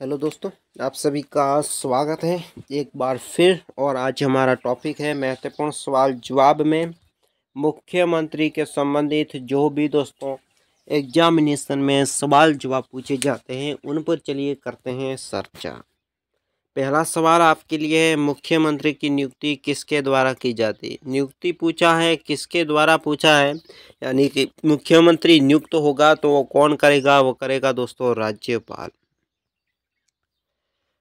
Hello दोस्तों, आप सभी का स्वागत है एक बार फिर। और आज हमारा टॉपिक है महत्वपूर्ण सवाल जवाब में मुख्यमंत्री के संबंधित जो भी दोस्तों एग्जामिनेशन में सवाल जवाब पूछे जाते हैं, उन पर चलिए करते हैं चर्चा पहला सवाल आपके लिए है, मुख्यमंत्री की नियुक्ति किसके द्वारा की जाती नियुक्ति पूछा है, किसके द्वारा पूछा है? यानी कि मुख्यमंत्री नियुक्त होगा तो वो कौन करेगा? वो करेगा दोस्तों राज्यपाल।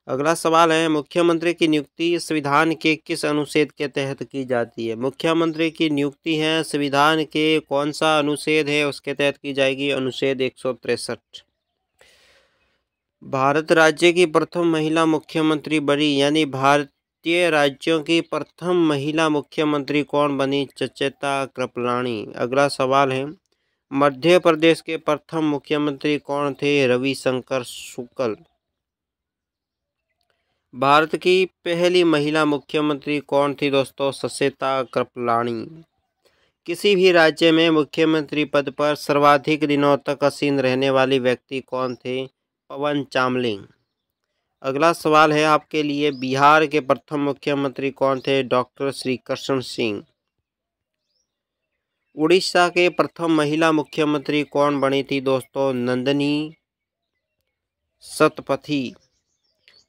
अगला सवाल है, मुख्यमंत्री की नियुक्ति संविधान के किस अनुच्छेद के तहत की जाती है? मुख्यमंत्री की नियुक्ति है संविधान के कौन सा अनुच्छेद है, उसके तहत की जाएगी अनुच्छेद एक भारत राज्य की प्रथम महिला मुख्यमंत्री बनी, यानी भारतीय राज्यों की प्रथम महिला मुख्यमंत्री कौन बनी? चचेता कृपलानी। अगला सवाल है, मध्य प्रदेश के प्रथम मुख्यमंत्री कौन थे? रविशंकर शुक्ल। भारत की पहली महिला मुख्यमंत्री कौन थी दोस्तों? ससेता कृपलानी किसी भी राज्य में मुख्यमंत्री पद पर सर्वाधिक दिनों तक असीन रहने वाली व्यक्ति कौन थे? पवन चामलिंग। अगला सवाल है आपके लिए, बिहार के प्रथम मुख्यमंत्री कौन थे? डॉक्टर श्री कृष्ण सिंह। उड़ीसा के प्रथम महिला मुख्यमंत्री कौन बनी थी दोस्तों? नंदनी। सतपथी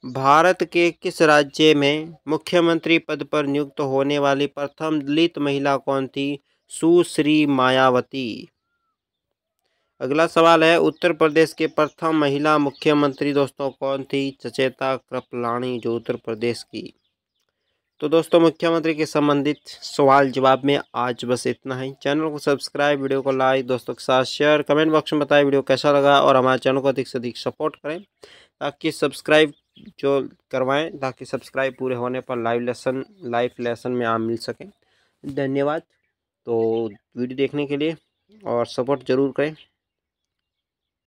भारत के किस राज्य में मुख्यमंत्री पद पर नियुक्त होने वाली प्रथम दलित महिला कौन थी? सुश्री मायावती। अगला सवाल है, उत्तर प्रदेश के प्रथम महिला मुख्यमंत्री दोस्तों कौन थी? चचेता कृपलानी जो उत्तर प्रदेश की। तो दोस्तों, मुख्यमंत्री के संबंधित सवाल जवाब में आज बस इतना ही। चैनल को सब्सक्राइब, वीडियो को लाइक, दोस्तों के साथ शेयर, कमेंट बॉक्स में बताएँ वीडियो कैसा लगा और हमारे चैनल को अधिक से अधिक सपोर्ट करें ताकि सब्सक्राइब जो करवाएँ ताकि सब्सक्राइब पूरे होने पर लाइव लेसन लाइव लेसन में आप मिल सकें। धन्यवाद। तो वीडियो देखने के लिए और सपोर्ट ज़रूर करें।